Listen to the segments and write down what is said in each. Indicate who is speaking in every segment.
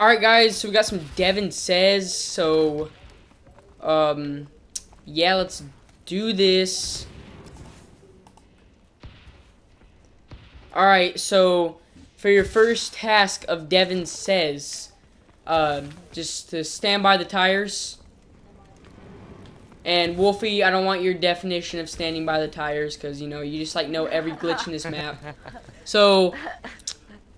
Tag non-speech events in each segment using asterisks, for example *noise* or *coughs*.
Speaker 1: Alright guys, so we got some Devan says, so um yeah, let's do this. Alright, so for your first task of Devan says, uh, just to stand by the tires. And Wolfie, I don't want your definition of standing by the tires because you know you just like know every glitch in this map. *laughs* So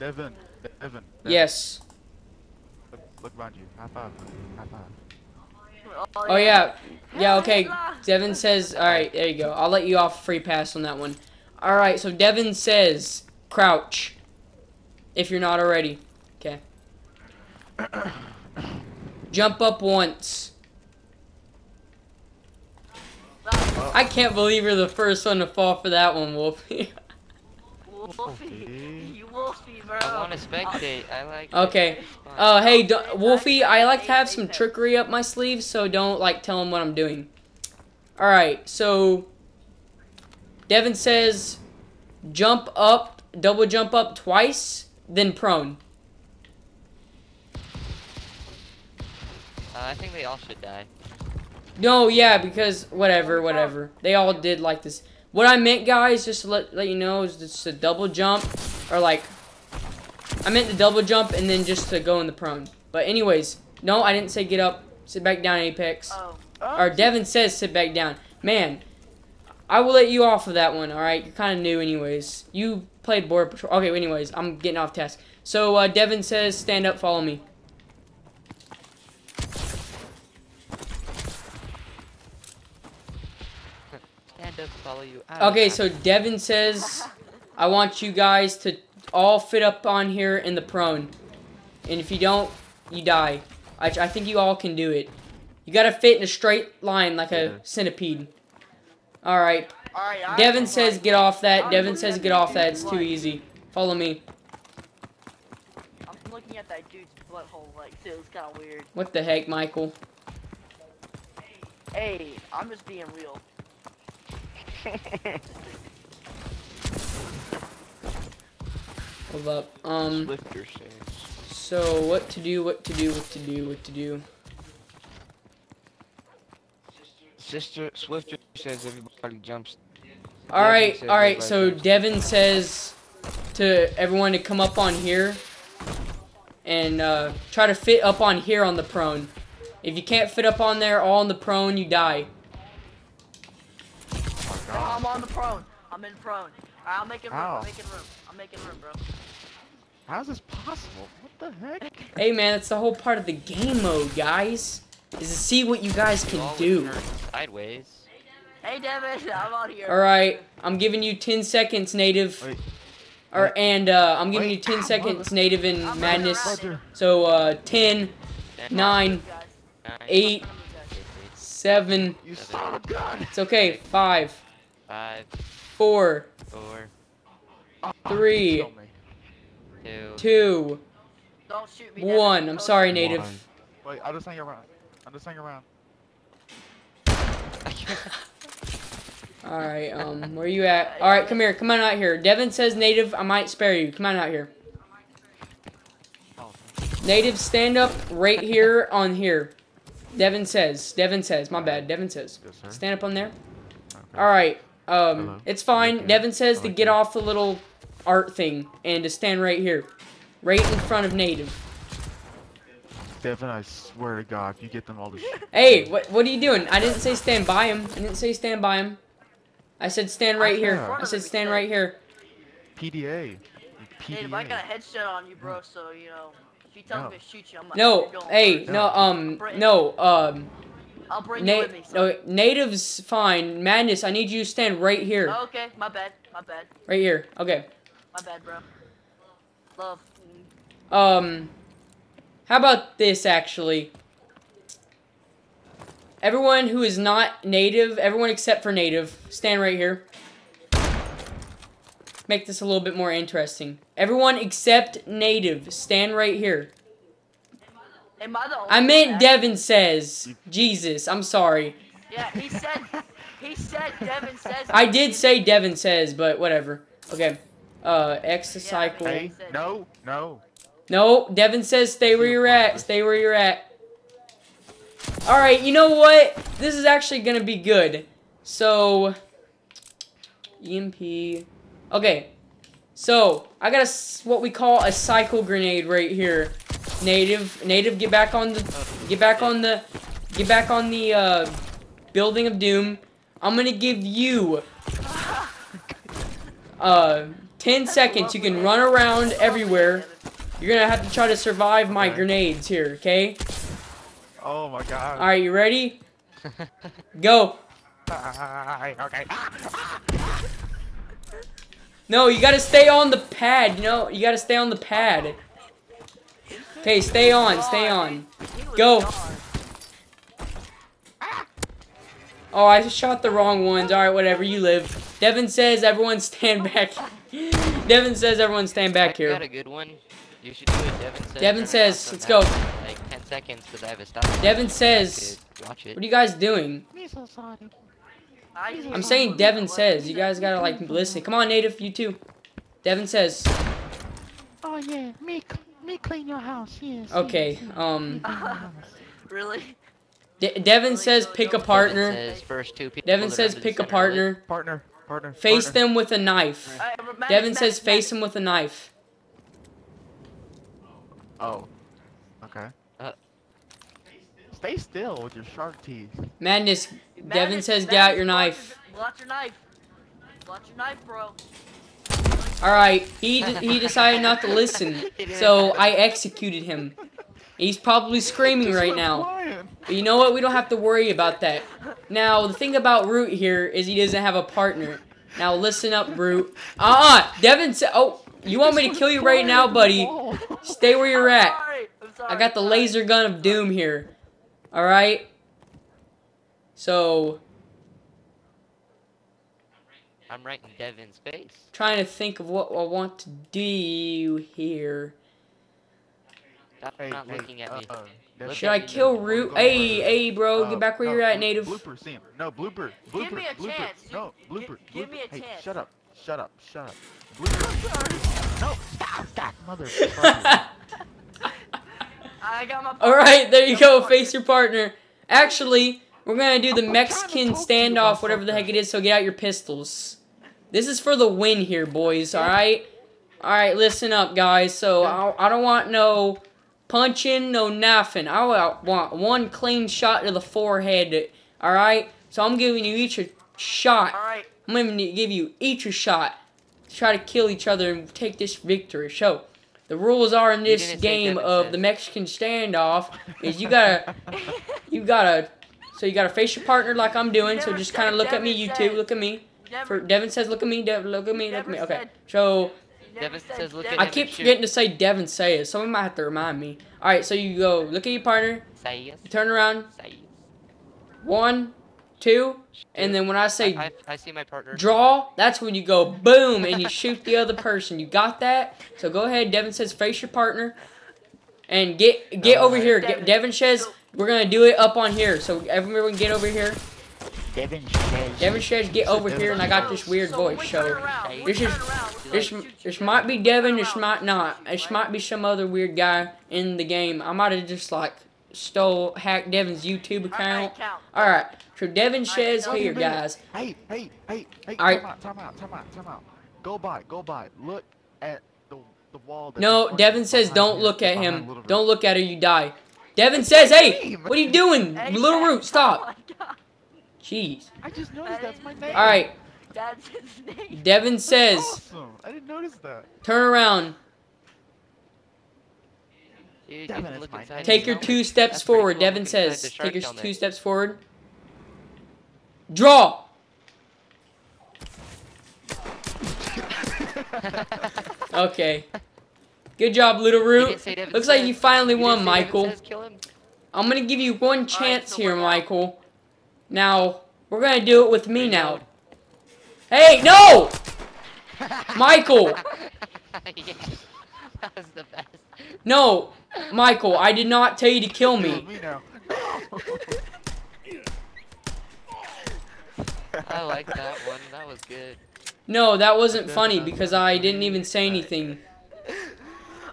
Speaker 2: Devan, Devan. Devan.
Speaker 1: yes.
Speaker 2: Look, around you. High five. High five.
Speaker 1: Oh yeah, yeah. Okay. Devan says, all right. There you go. I'll let you off free pass on that one. All right. So Devan says, crouch. If you're not already. Okay. *coughs* Jump up once. I can't believe you're the first one to fall for that one, Wolfie. *laughs*
Speaker 3: Wolfie, *laughs* you Wolfie, bro.
Speaker 4: I want to spectate. I like. *laughs*
Speaker 1: Okay.
Speaker 4: It's fun.
Speaker 1: Uh, hey, do Wolfie, I like to have some trickery up my sleeve, so don't like tell him what I'm doing. All right, so Devan says, jump up, double jump up twice, then prone.
Speaker 4: Uh, I think they all should die.
Speaker 1: No, yeah, because whatever, whatever. They all did like this. What I meant, guys, just to let, let you know, is just a double jump, or like, I meant the double jump and then just to go in the prone. But anyways, no, I didn't say get up, sit back down, Apex.
Speaker 3: Oh,
Speaker 1: Or Devan says sit back down. Man, I will let you off of that one, alright? You're kind of new anyways. You played Border Patrol. Okay, anyways, I'm getting off task. So, uh, Devan says stand up, follow me.
Speaker 4: Stand up, follow you. out.
Speaker 1: Okay, so Devan says I want you guys to all fit up on here in the prone. And if you don't, you die. I, I think you all can do it. You gotta fit in a straight line like a
Speaker 2: Yeah.
Speaker 1: centipede. Alright.
Speaker 3: alright.
Speaker 1: Devan says get off that.
Speaker 3: I'm Devan
Speaker 1: says get off that.
Speaker 3: dude's
Speaker 1: It's too easy. Follow me.
Speaker 3: I'm looking at that dude's butthole, like, too. It's kind of weird.
Speaker 1: What the heck, Michael?
Speaker 3: Hey, I'm just being real.
Speaker 1: Hold up. Um,
Speaker 4: Swifter
Speaker 1: so what to do, what to do, what to do, what to do.
Speaker 4: Sister Swifter says everybody jumps.
Speaker 1: Alright,
Speaker 4: says
Speaker 1: alright, so
Speaker 4: jumps.
Speaker 1: Devan says to everyone to come up on here and uh, try to fit up on here on the prone. If you can't fit up on there, all on the prone, you die.
Speaker 2: Oh my
Speaker 3: I'm
Speaker 2: god.
Speaker 3: on the prone. I'm in prone. Alright, I'm making room.
Speaker 2: How?
Speaker 3: I'm making room. I'm making room, bro.
Speaker 2: How is this possible? What the heck? *laughs*
Speaker 1: Hey man, it's the whole part of the game mode, guys. Is to see what you guys can do.
Speaker 4: Sideways.
Speaker 3: Hey, Devan, *laughs* I'm out here.
Speaker 1: Alright, I'm giving you 10 seconds, native.
Speaker 2: Wait.
Speaker 1: Or, and uh, I'm giving
Speaker 2: Wait,
Speaker 1: you 10 seconds, native in
Speaker 3: I'm
Speaker 1: madness.
Speaker 3: running.
Speaker 1: So, uh, 10,
Speaker 4: Stand
Speaker 1: Nine.
Speaker 3: Move, guys.
Speaker 4: Nine,
Speaker 1: eight,
Speaker 3: Move, guys.
Speaker 4: six, eight,
Speaker 1: seven.
Speaker 2: You son of a gun.
Speaker 1: It's okay. Five,
Speaker 4: Five,
Speaker 1: four,
Speaker 4: four,
Speaker 1: Three.
Speaker 2: kill me.
Speaker 4: two.
Speaker 1: two,
Speaker 3: Don't shoot me. Devan.
Speaker 1: one. I'm sorry, native.
Speaker 2: One. Wait, I'll just hang around. I'll just hang around. *laughs*
Speaker 1: All right. Um, where are you at? All right, come here. Come on out here. Devan says native. I might spare you. Come on out here. Native, stand up right here on here. Devan says. Devan says. My bad. Devan says.
Speaker 2: yes.
Speaker 1: Stand up on there.
Speaker 2: Okay.
Speaker 1: All right. Um, it's fine.
Speaker 2: Okay.
Speaker 1: Devan says
Speaker 2: I
Speaker 1: to get
Speaker 2: that.
Speaker 1: off the little art thing and to stand right here, right in front of native.
Speaker 2: Devan, I swear to God, if you get them all to *laughs* sh-
Speaker 1: Hey, what what are you doing? I didn't say stand by him. I didn't say stand by him. I said stand right here. I said stand right here.
Speaker 2: PDA. PDA.
Speaker 3: Native, I got a
Speaker 2: PDA.
Speaker 3: headshot on you, bro. So you know, if you tell
Speaker 2: No.
Speaker 3: me to shoot you, I'm like,
Speaker 1: No, hey,
Speaker 3: first.
Speaker 1: no, um, no, um,
Speaker 3: I'll bring
Speaker 1: na-
Speaker 3: you with me. So.
Speaker 1: no, natives fine. Madness, I need you to stand right here,
Speaker 3: Oh, okay, my bad, my bad,
Speaker 1: right here. Okay.
Speaker 3: my bad, bro. Love.
Speaker 1: Um, how about this actually? Everyone who is not native, everyone except for native, stand right here. Make this a little bit more interesting. Everyone except native, stand right here.
Speaker 3: Am I
Speaker 1: I meant
Speaker 3: that-
Speaker 1: Devan says. Jesus, I'm sorry.
Speaker 3: Yeah, he said. he said Devan says.
Speaker 1: I did say Devan says, but whatever. Okay. Uh, X to
Speaker 3: Yeah,
Speaker 1: cycle.
Speaker 3: I
Speaker 2: Hey, no, no.
Speaker 1: No, Devan says stay where you're at. Stay where you're at. Alright, you know what? This is actually gonna be good. So, EMP. Okay, so I got a s- what we call a cycle grenade right here. Native, native, get back on the, get back on the, get back on the uh, building of doom. I'm gonna give you uh 10 seconds. You can run around everywhere. You're gonna have to try to survive my grenades here, okay?
Speaker 2: Oh my god.
Speaker 1: Alright, you ready? *laughs* Go.
Speaker 2: okay.
Speaker 1: No, you gotta stay on the pad, you know? You gotta stay on the pad. Okay, stay on, stay on. Go. Oh, I just shot the wrong ones. Alright, whatever, you live. Devan says everyone stand back. *laughs* Devan says everyone stand back
Speaker 4: I got a good one. You should do it, Devan says. Devan
Speaker 1: says, let's go.
Speaker 4: Like 10 seconds because I have a stop.
Speaker 1: Devan says,
Speaker 4: Watch it.
Speaker 1: what are you guys doing?
Speaker 3: I just-
Speaker 1: I'm saying Devan says. You guys gotta like listen. Come on, native, you too. Devan says.
Speaker 2: Oh yeah, me, me clean your house. Yes.
Speaker 1: Okay. Um. *laughs*
Speaker 3: really?
Speaker 1: De- Devan says pick a
Speaker 4: Devan
Speaker 1: partner.
Speaker 4: says first two people Devan
Speaker 1: says pick a
Speaker 4: center
Speaker 1: partner.
Speaker 2: Partner, partner.
Speaker 1: Face
Speaker 2: partner.
Speaker 1: them with a knife.
Speaker 3: Alright, Matt-
Speaker 1: Devan
Speaker 3: Matt-
Speaker 1: says
Speaker 3: Matt-
Speaker 1: face them with a knife.
Speaker 2: Oh. Okay.
Speaker 4: Uh.
Speaker 2: Stay still with your shark teeth.
Speaker 1: Madness.
Speaker 3: Matt- Devan
Speaker 1: says
Speaker 3: Matt-
Speaker 1: get out your knife.
Speaker 3: Pull out your knife. Watch your knife, bro.
Speaker 1: All right. He d- he decided not to listen, *laughs* so I executed him. He's probably screaming right now. But you know what? We don't have to worry about that. Now, the thing about Root here is he doesn't have a partner. Now, listen up, Root. Uh-uh! Devan said... Oh, you want me to kill you right now, buddy? Stay where you're at.
Speaker 3: I'm sorry.
Speaker 1: I got the laser gun of doom here. Alright? So,
Speaker 4: I'm right in Devan's face.
Speaker 1: trying to think of what I want to do here.
Speaker 4: Stop
Speaker 2: Hey,
Speaker 4: not
Speaker 2: hey,
Speaker 4: looking at me.
Speaker 2: uh-uh. Devan,
Speaker 1: Should I kill
Speaker 2: Devan,
Speaker 1: Root? Hey, hey, bro,
Speaker 2: Uh,
Speaker 1: get back where
Speaker 2: no,
Speaker 1: you're at, native.
Speaker 2: Blooper, Sam. No, blooper. Blooper.
Speaker 3: Give me a
Speaker 2: blooper.
Speaker 3: chance.
Speaker 2: No,
Speaker 3: gi-
Speaker 2: blooper.
Speaker 3: give me a
Speaker 2: blooper. Hey,
Speaker 3: chance.
Speaker 2: shut up. Shut up. Shut up. Blooper. no, stop that motherfucker. *laughs*
Speaker 3: I got my.
Speaker 1: Alright, there you go,
Speaker 3: my
Speaker 1: face your partner. Actually, we're gonna do the
Speaker 2: I'm
Speaker 1: Mexican
Speaker 2: talk to you
Speaker 1: standoff, whatever the heck it is, so get out your pistols. This is for the win here, boys, alright? Alright, listen up, guys. So, I, I don't want no punching, no nothing. I want one clean shot to the forehead, alright? So, I'm giving you each a shot.
Speaker 3: All right.
Speaker 1: I'm gonna give you each a shot to try to kill each other and take this victory. So, the rules are in this game of
Speaker 4: says.
Speaker 1: the Mexican standoff is you gotta, *laughs* you gotta, so you gotta face your partner like I'm doing. So just kind of look at me, you two, look at me.
Speaker 3: Never.
Speaker 1: For Devan says, look at me. Devan, look at me, look at me. Okay. So
Speaker 3: Devan
Speaker 4: says look at
Speaker 3: Devan-
Speaker 1: I keep forgetting to say Devan says. Someone might have to remind me. All right. So you go look at your partner.
Speaker 4: Say yes.
Speaker 1: Turn around.
Speaker 4: Say yes.
Speaker 1: One, two, and then when I say
Speaker 4: I, I, I see my partner.
Speaker 1: draw, that's when you go boom and you shoot the other person. You got that? So go ahead. Devan says face your partner. And get get over here. Get,
Speaker 3: Devan.
Speaker 1: Devan says we're gonna do it up on here. So everyone get over here.
Speaker 2: Devan says.
Speaker 1: Devan says get over here, and I got this weird
Speaker 3: so
Speaker 1: voice. So
Speaker 3: around, when we
Speaker 1: this is-
Speaker 3: turn around, we're
Speaker 1: this this might be
Speaker 3: Turn
Speaker 1: Devan. This might not. This might be some other weird guy in the game. I might have just like stole hacked Devan's YouTube account. All right. So Devan
Speaker 3: Alright,
Speaker 1: says here, guys.
Speaker 2: Hey, hey, hey, hey,
Speaker 1: Alright.
Speaker 2: time out, time out, time out, time out. Go by, go by. Look at the the wall. that's
Speaker 1: No,
Speaker 2: in Devan
Speaker 1: says don't look at him. Don't look at her, you die. Devan says, hey, what are you doing?
Speaker 3: Hey,
Speaker 1: Little Root, stop.
Speaker 3: My
Speaker 1: Jeez.
Speaker 2: I just noticed that's my name.
Speaker 1: Alright,
Speaker 3: That's his name.
Speaker 1: Devan
Speaker 2: That's
Speaker 1: says,
Speaker 2: awesome. I didn't notice that.
Speaker 1: turn around.
Speaker 4: Dude, you
Speaker 2: Devan,
Speaker 4: can
Speaker 2: it's
Speaker 4: look
Speaker 2: my
Speaker 4: inside
Speaker 2: name.
Speaker 1: Take your two steps
Speaker 4: That's
Speaker 1: forward.
Speaker 4: cool. Devan
Speaker 1: says, take your
Speaker 4: helmet.
Speaker 1: two steps forward. Draw. *laughs* Okay. Good job, Little Root.
Speaker 4: didn't say Devan
Speaker 1: Looks like you finally
Speaker 4: You
Speaker 1: won,
Speaker 4: didn't say Devan
Speaker 1: Michael.
Speaker 4: says kill him.
Speaker 1: I'm gonna give you one chance
Speaker 3: so
Speaker 1: here,
Speaker 3: we're out.
Speaker 1: Michael. Now, we're gonna do it with me now. Hey, no! *laughs* Michael!
Speaker 4: yeah. That was the best.
Speaker 1: No! Michael, I did not tell you to kill
Speaker 2: Kill
Speaker 1: me.
Speaker 2: me now. *laughs*
Speaker 4: I like that one. That was good.
Speaker 1: No, that wasn't funny because I didn't even say anything. *laughs*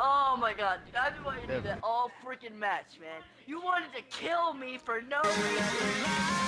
Speaker 3: Oh my god, dude, I've been wanting to do that all freaking match, man. You wanted to kill me for no reason.